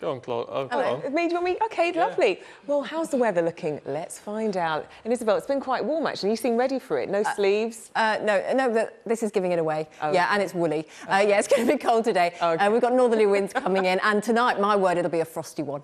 Go on, Claude. Oh, go Hello. on. Me, do you want me? Okay, lovely. Well, how's the weather looking? Let's find out. And Isobel, it's been quite warm actually. You seem ready for it. No sleeves. Uh, no, no, this is giving it away. Oh. Yeah, and it's woolly. Uh, yeah, it's going to be cold today. Okay. Uh, we've got northerly winds coming in, and tonight, my word, it'll be a frosty one.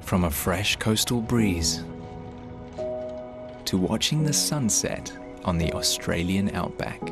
From a fresh coastal breeze to watching the sunset on the Australian outback.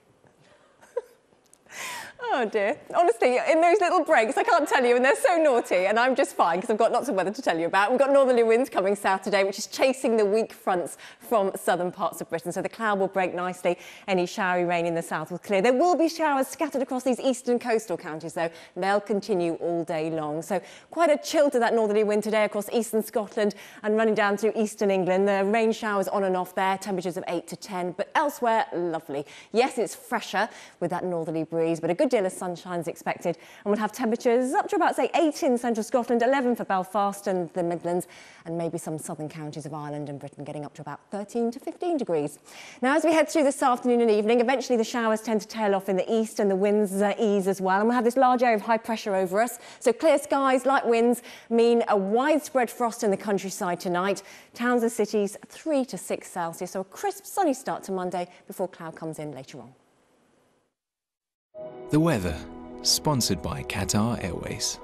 Oh dear. Honestly, in those little breaks, I can't tell you, and they're so naughty, and I'm just fine because I've got lots of weather to tell you about. We've got northerly winds coming south today, which is chasing the weak fronts from southern parts of Britain. So the cloud will break nicely. Any showery rain in the south will clear. There will be showers scattered across these eastern coastal counties, though. They'll continue all day long. So quite a chill to that northerly wind today across eastern Scotland and running down through eastern England. The rain showers on and off there, temperatures of 8 to 10, but elsewhere, lovely. Yes, it's fresher with that northerly breeze, but a good deal of sunshine is expected. And we'll have temperatures up to about, say, 8 in central Scotland, 11 for Belfast and the Midlands, and maybe some southern counties of Ireland and Britain getting up to about 13 to 15 degrees. Now, as we head through this afternoon and evening, eventually the showers tend to tail off in the east and the winds uh, ease as well. And we'll have this large area of high pressure over us. So clear skies, light winds mean a widespread frost in the countryside tonight. Towns and cities 3 to 6 Celsius. So a crisp, sunny start to Monday before cloud comes in later on. The weather, sponsored by Qatar Airways.